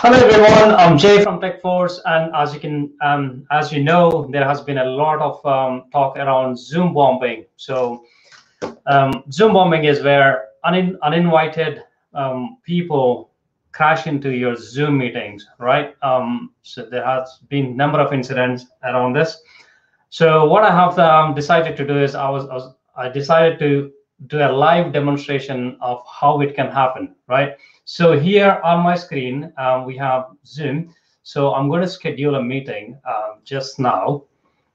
Hello everyone, I'm Jay from TechForce, and as you can, um, as you know, there has been a lot of um, talk around Zoom bombing. So, um, Zoom bombing is where un uninvited um, people crash into your Zoom meetings, right? Um, so there has been a number of incidents around this. So what I have um, decided to do is I was, I was I decided to do a live demonstration of how it can happen, right? So here on my screen, um, we have Zoom. So I'm going to schedule a meeting um, just now,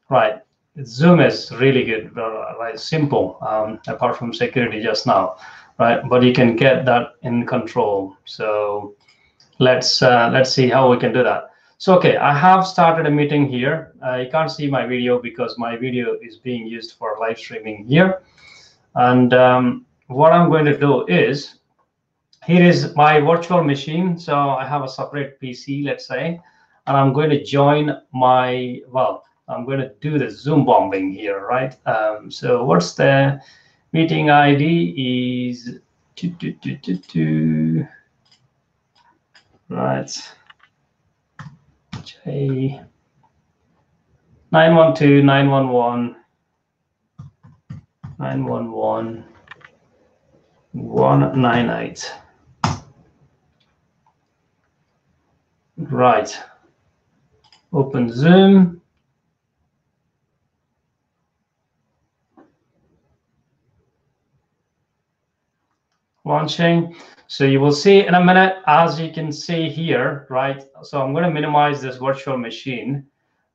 right? Zoom is really good, right? Simple, um, apart from security just now, right? But you can get that in control. So let's uh, let's see how we can do that. So okay, I have started a meeting here. Uh, you can't see my video because my video is being used for live streaming here. And um, what I'm going to do is here is my virtual machine. So I have a separate PC, let's say, and I'm going to join my, well, I'm going to do the Zoom bombing here, right? Um, so what's the meeting ID is two, two, two, two, two. right. J 912 911 911 198. Right. Open Zoom. Launching. So you will see in a minute, as you can see here, right? So I'm going to minimize this virtual machine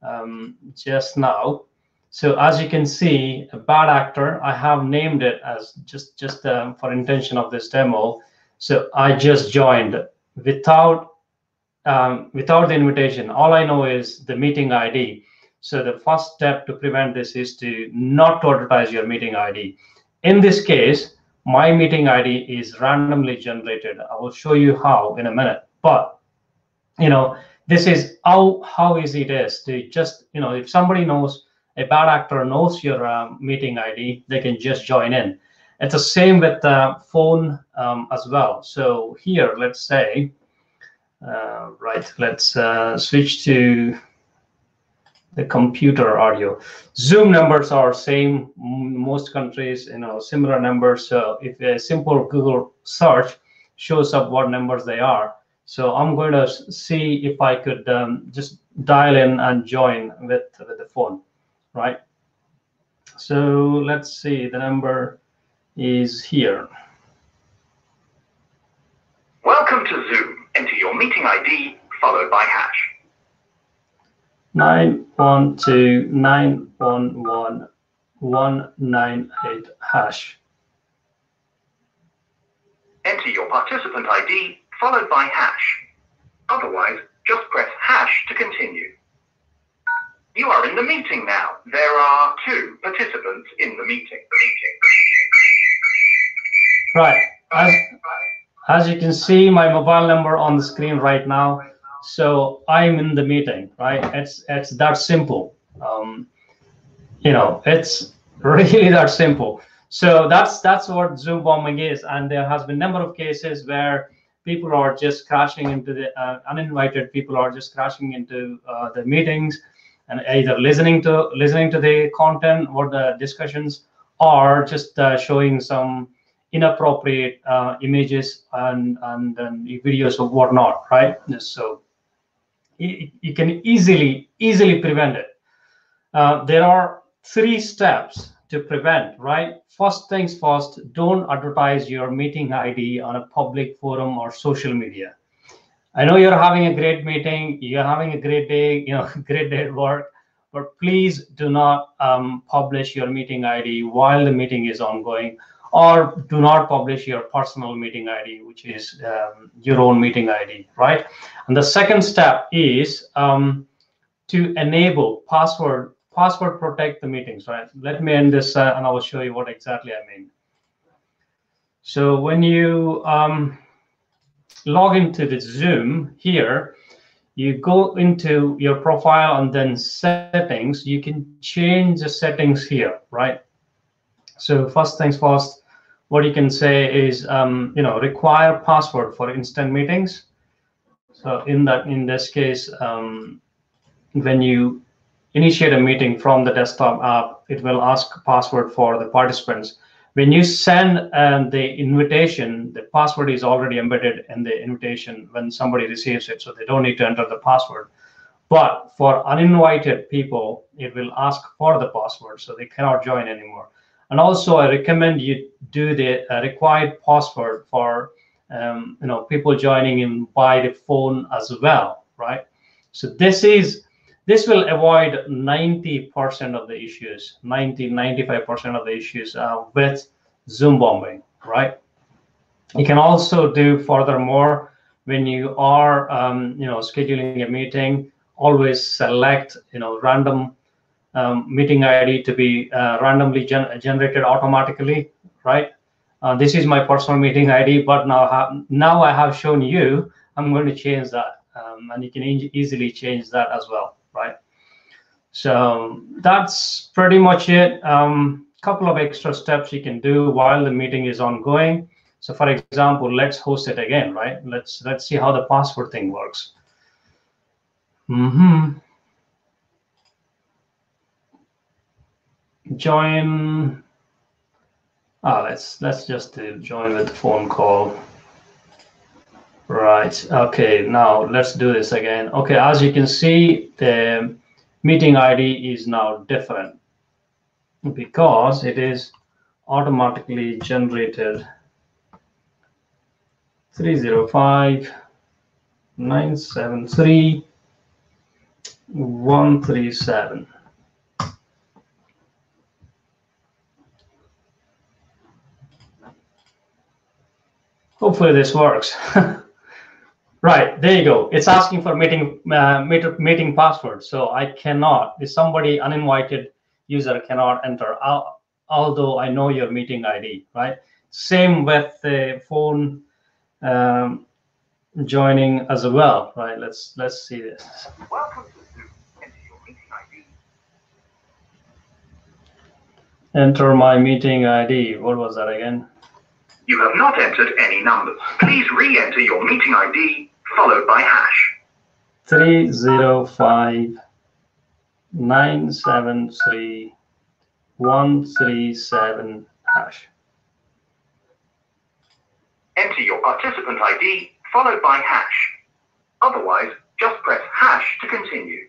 um, just now. So as you can see, a bad actor, I have named it as just, just um, for intention of this demo. So I just joined without um, without the invitation. All I know is the meeting ID. So the first step to prevent this is to not to advertise your meeting ID. In this case, my meeting ID is randomly generated. I will show you how in a minute. But you know, this is how how easy it is to just you know if somebody knows a bad actor knows your um, meeting ID, they can just join in. It's the same with the phone um, as well. So here, let's say uh, right, let's uh, switch to the computer audio. Zoom numbers are same most countries, you know, similar numbers. So if a simple Google search shows up what numbers they are. So I'm going to see if I could um, just dial in and join with, with the phone, right? So let's see, the number is here. Welcome to Zoom. Meeting ID followed by hash. 912911198 hash. Enter your participant ID followed by hash. Otherwise, just press hash to continue. You are in the meeting now. There are two participants in the meeting. Right. As, as you can see, my mobile number on the screen right now. So I'm in the meeting, right? It's it's that simple. Um, you know, it's really that simple. So that's that's what Zoom bombing is, and there has been a number of cases where people are just crashing into the uh, uninvited people are just crashing into uh, the meetings and either listening to listening to the content or the discussions or just uh, showing some inappropriate uh, images and, and, and videos of whatnot, right? So you, you can easily, easily prevent it. Uh, there are three steps to prevent, right? First things first, don't advertise your meeting ID on a public forum or social media. I know you're having a great meeting, you're having a great day, you know, great day at work, but please do not um, publish your meeting ID while the meeting is ongoing or do not publish your personal meeting ID, which is um, your own meeting ID, right? And the second step is um, to enable password password protect the meetings, right? Let me end this uh, and I will show you what exactly I mean. So when you um, log into the Zoom here, you go into your profile and then settings, you can change the settings here, right? So first things first, what you can say is, um, you know, require password for instant meetings. So in that, in this case, um, when you initiate a meeting from the desktop app, it will ask password for the participants. When you send um, the invitation, the password is already embedded in the invitation when somebody receives it, so they don't need to enter the password. But for uninvited people, it will ask for the password, so they cannot join anymore. And also, I recommend you do the uh, required password for um, you know people joining in by the phone as well, right? So this is this will avoid 90% of the issues, 90, 95% of the issues uh, with Zoom bombing, right? You can also do furthermore when you are, um, you know, scheduling a meeting, always select, you know, random um, meeting ID to be uh, randomly gen generated automatically, right? Uh, this is my personal meeting ID, but now, now I have shown you, I'm going to change that. Um, and you can e easily change that as well right? So that's pretty much it. Um, couple of extra steps you can do while the meeting is ongoing. So for example, let's host it again, right? Let's let's see how the password thing works. Mm-hmm. Join. Ah, let's let's just do join with the phone call. Right. Okay. Now let's do this again. Okay. As you can see, the meeting ID is now different because it is automatically generated 305 973 137. Hopefully this works. Right, there you go. It's asking for meeting uh, meeting password. So I cannot, if somebody uninvited user cannot enter, I'll, although I know your meeting ID, right? Same with the phone um, joining as well, right? Let's let's see this. Welcome to Zoom. Enter your meeting ID. Enter my meeting ID. What was that again? You have not entered any numbers. Please re-enter your meeting ID followed by hash. 305 973 137 hash. Enter your participant ID followed by hash. Otherwise, just press hash to continue.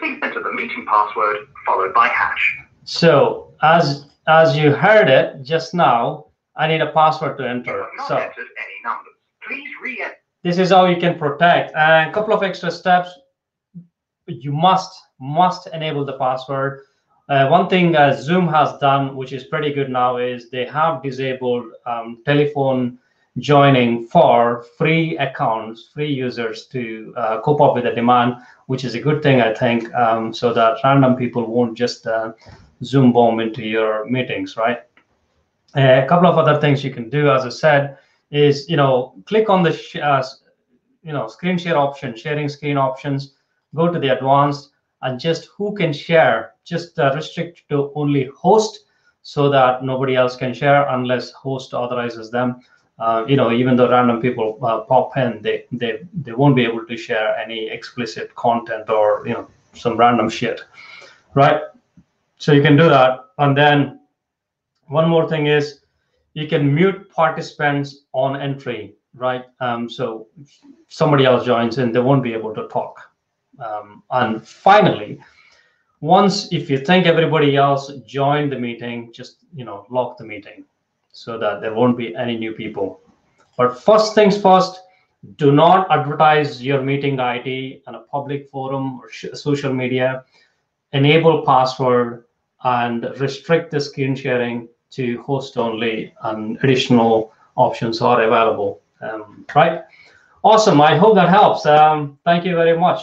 Please enter the meeting password followed by hash. So, as as you heard it just now, I need a password to enter. You have not so any numbers. Please re-enter. This is how you can protect. And a couple of extra steps. You must must enable the password. Uh, one thing uh, Zoom has done, which is pretty good now, is they have disabled um, telephone joining for free accounts, free users to uh, cope up with the demand, which is a good thing, I think, um, so that random people won't just uh, Zoom bomb into your meetings, right? A couple of other things you can do, as I said, is you know click on the uh, you know screen share option, sharing screen options, go to the advanced, and just who can share. Just uh, restrict to only host, so that nobody else can share unless host authorizes them. Uh, you know, even though random people uh, pop in, they they they won't be able to share any explicit content or you know some random shit, right? So you can do that, and then one more thing is you can mute participants on entry, right? Um, so somebody else joins in, they won't be able to talk. Um, and finally, once if you think everybody else joined the meeting, just you know lock the meeting so that there won't be any new people. But first things first, do not advertise your meeting ID on a public forum or social media. Enable password and restrict the screen sharing to host only and additional options are available. Um, right? Awesome. I hope that helps. Um, thank you very much.